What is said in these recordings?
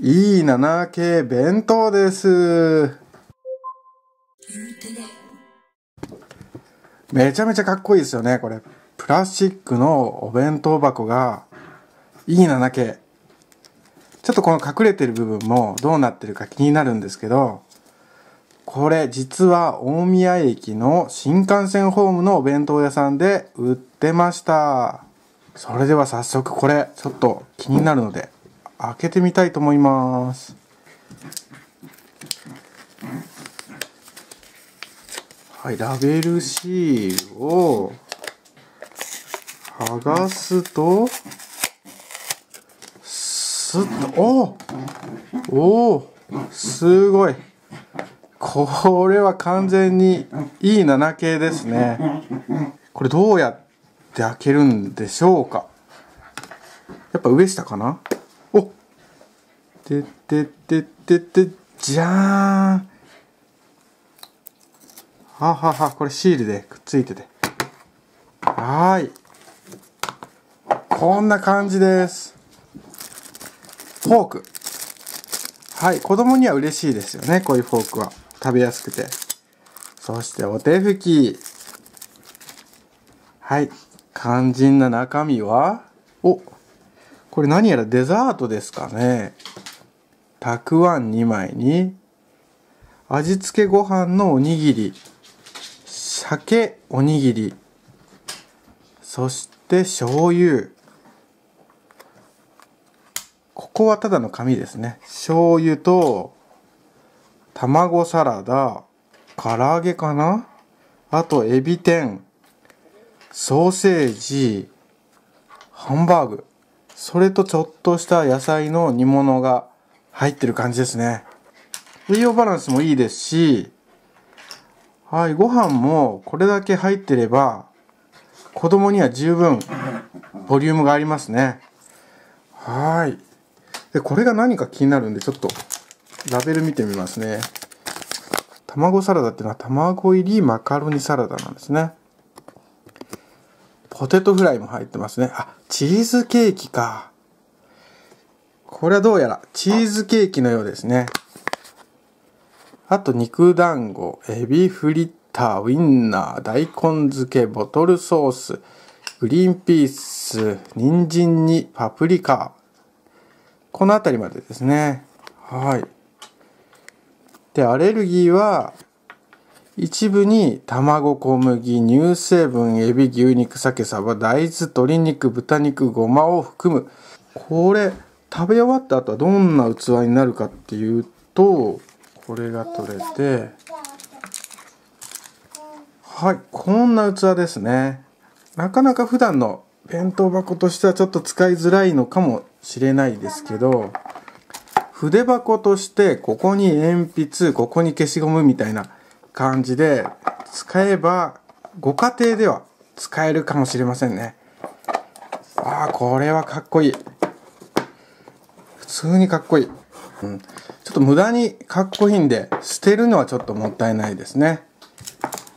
いい7系弁当です。めちゃめちゃかっこいいですよね、これ。プラスチックのお弁当箱がいい7系。ちょっとこの隠れてる部分もどうなってるか気になるんですけど、これ実は大宮駅の新幹線ホームのお弁当屋さんで売ってました。それでは早速これちょっと気になるので開けてみたいと思います。はい、ラベルシーを剥がすと、すっと、おおすごい。これは完全にいい7系ですね。これどうやって開けるんでしょうか？やっぱ上下かな？てってっててて、じゃーんははは、これシールでくっついてて。はーい。こんな感じです。フォーク。はい、子供には嬉しいですよね、こういうフォークは。食べやすくて。そしてお手拭き。はい、肝心な中身は、お、これ何やらデザートですかね。たくあん2枚に、味付けご飯のおにぎり、鮭おにぎり、そして醤油。ここはただの紙ですね。醤油と、卵サラダ、唐揚げかな？あと、エビ天、ソーセージ、ハンバーグ。それとちょっとした野菜の煮物が入ってる感じですね。栄養バランスもいいですし、はい、ご飯もこれだけ入ってれば、子供には十分ボリュームがありますね。はい。で、これが何か気になるんで、ちょっとラベル見てみますね。卵サラダっていうのは卵入りマカロニサラダなんですね。ポテトフライも入ってますね。あ、チーズケーキか。これはどうやらチーズケーキのようですね。あと肉団子、エビフリッター、ウインナー、大根漬け、ボトルソース、グリーンピース、人参にパプリカ。この辺りまでですね。はい。で、アレルギーは、一部に卵、小麦、乳成分、エビ、牛肉、鮭、サバ、大豆、鶏肉、豚肉、ごまを含む。これ、食べ終わった後はどんな器になるかっていうと、これが取れて、はい、こんな器ですね。なかなか普段の弁当箱としてはちょっと使いづらいのかもしれないですけど、筆箱としてここに鉛筆、ここに消しゴムみたいな感じで使えばご家庭では使えるかもしれませんね。ああ、これはかっこいい。普通にかっこいい。うん。ちょっと無駄にかっこいいんで捨てるのはちょっともったいないですね。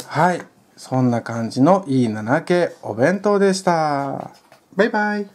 はい。そんな感じの E7 系お弁当でした。バイバイ。